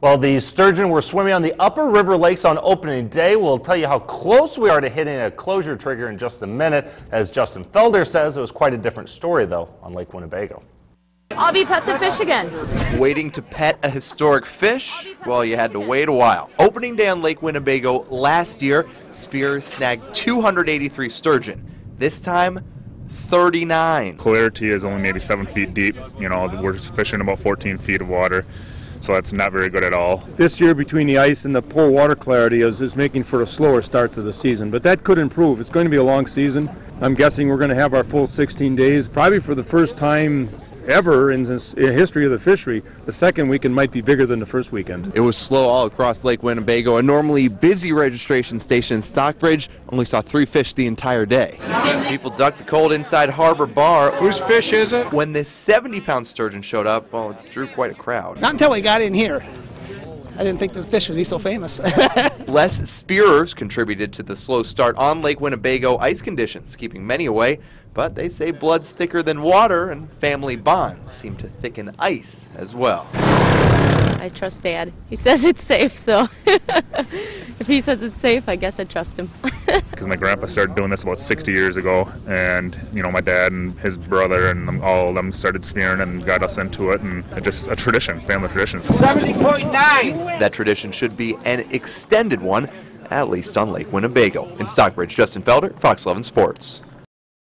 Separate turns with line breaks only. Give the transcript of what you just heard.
Well, the sturgeon were swimming on the upper river lakes on opening day. We'll tell you how close we are to hitting a closure trigger in just a minute. As Justin Felder says, it was quite a different story, though, on Lake Winnebago.
I'll be pet the fish again.
Waiting to pet a historic fish? Well, you had to wait a while. Opening day on Lake Winnebago last year, Spears snagged 283 sturgeon. This time, 39.
Clarity is only maybe seven feet deep. You know, we're fishing about 14 feet of water so that's not very good at all.
This year, between the ice and the poor water clarity, is, is making for a slower start to the season. But that could improve. It's going to be a long season. I'm guessing we're going to have our full 16 days, probably for the first time ever in the history of the fishery. The second weekend might be bigger than the first weekend.
It was slow all across Lake Winnebago. A normally busy registration station in Stockbridge only saw three fish the entire day. People ducked the cold inside Harbor Bar.
Whose fish is it?
When this 70 pound sturgeon showed up, well, it drew quite a crowd.
Not until we got in here. I didn't think the fish would be so famous.
Less spearers contributed to the slow start on Lake Winnebago ice conditions, keeping many away. But they say blood's thicker than water, and family bonds seem to thicken ice as well.
I trust Dad. He says it's safe, so if he says it's safe, I guess I trust him.
Because my grandpa started doing this about 60 years ago, and you know my dad and his brother and all of them started spearing and got us into it, and it's just a tradition, family tradition.
70.9.
That tradition should be an extended one, at least on Lake Winnebago. In Stockbridge, Justin Felder, Fox 11 Sports.